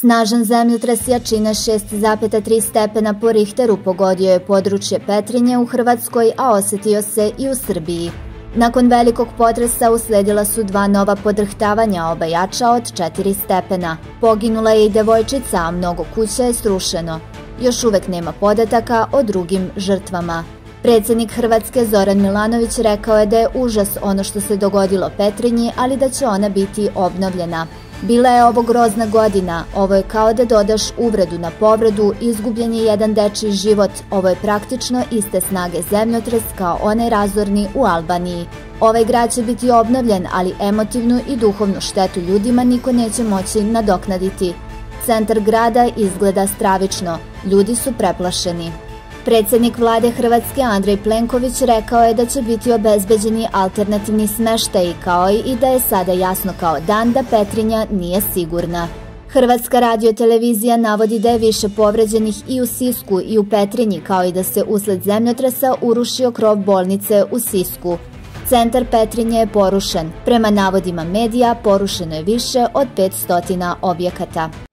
Snažan zemljotres jačine 6,3 stepena po Richteru pogodio je područje Petrinje u Hrvatskoj, a osetio se i u Srbiji. Nakon velikog potresa usledila su dva nova podrhtavanja oba jača od 4 stepena. Poginula je i devojčica, a mnogo kuća je srušeno. Još uvek nema podataka o drugim žrtvama. Predsednik Hrvatske Zoran Milanović rekao je da je užas ono što se dogodilo Petrinji, ali da će ona biti obnovljena. Bila je ovo grozna godina, ovo je kao da dodaš uvredu na povredu, izgubljen je jedan dečiji život, ovo je praktično iste snage zemljotres kao onaj razorni u Albaniji. Ovaj grad će biti obnovljen, ali emotivnu i duhovnu štetu ljudima niko neće moći nadoknaditi. Centar grada izgleda stravično, ljudi su preplašeni. Predsednik vlade Hrvatske Andrej Plenković rekao je da će biti obezbeđeni alternativni smeštaj kao i da je sada jasno kao dan da Petrinja nije sigurna. Hrvatska radiotelevizija navodi da je više povređenih i u Sisku i u Petrinji kao i da se usled zemljotresa urušio krov bolnice u Sisku. Centar Petrinje je porušen. Prema navodima medija porušeno je više od 500 objekata.